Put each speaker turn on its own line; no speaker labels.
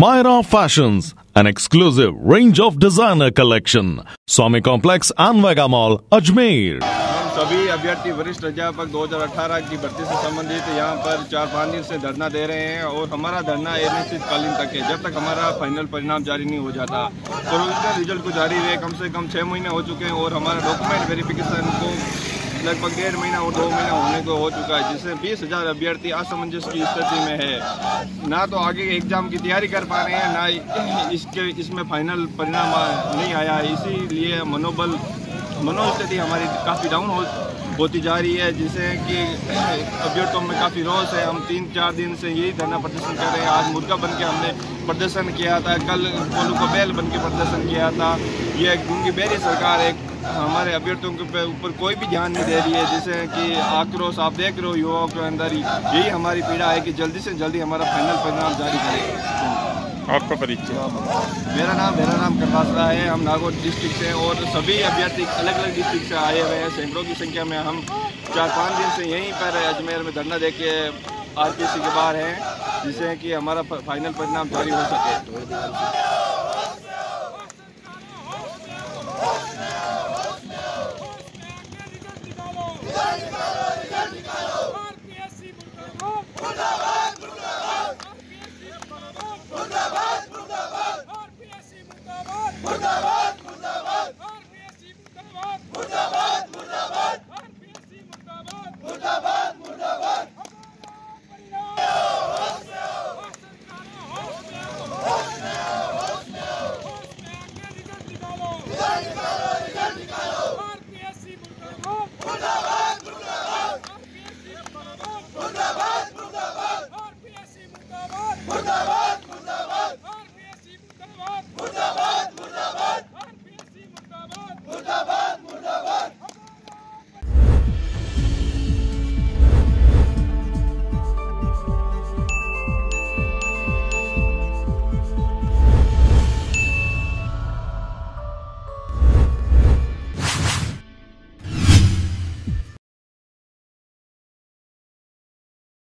Myra Fashions, an exclusive range of designer collection. Swami Complex and Mall, Ajmer.
सभी अभ्यर्थी वरिष्ठ अध्यापक 2018 की भर्ती से संबंधित यहाँ पर चार पाँच दिन से धरना दे रहे हैं और हमारा धरना अनिश्चितकालीन तक है जब तक हमारा फाइनल परिणाम जारी नहीं हो जाता प्रोविजनल रिज़ल्ट को जारी हुए कम से कम छः महीने हो चुके हैं और हमारा डॉक्यूमेंट वेरिफिकेशन को लगभग डेढ़ महीना और दो महीना होने को हो चुका है, जिससे बीस हज़ार अभ्यर्थी असमंजस की स्थिति में है। ना तो आगे एग्ज़ाम की तैयारी कर पा रहे हैं, ना इसके, इसमें फाइनल परिणाम नहीं आया है। इसीलिए मनोबल, मनोस्थिति हमारी काफ़ी डाउन हो होती जा रही है, जिससे कि अभ्यर्थियों में काफ़ी रोष है। हम तीन, चार दिन से यही धरना प्रदर्शन कर रहे हैं। आज मुर्गा बन के हमने प्रदर्शन किया था, कल कोलू को बैल बन के प्रदर्शन किया था। ये क्योंकि बेरी सरकार एक हमारे अभ्यर्थियों के ऊपर कोई भी ध्यान नहीं दे रही है जैसे कि आक्रोश आप देख रहे हो युवाओं के अंदर ही यही हमारी पीड़ा है कि जल्दी से जल्दी हमारा फाइनल परिणाम जारी करें।
आपका परिचय?
मेरा नाम मेरा नाम करवास रहा है। हम नागौर डिस्ट्रिक्ट से और सभी अभ्यर्थी अलग अलग डिस्ट्रिक्ट से आए हुए हैं। सैकड़ों की संख्या में हम चार पाँच दिन से यहीं पर अजमेर में धरना दे के आर के बाहर हैं जिससे कि हमारा फाइनल परिणाम जारी हो सके।
मुर्दाबाद।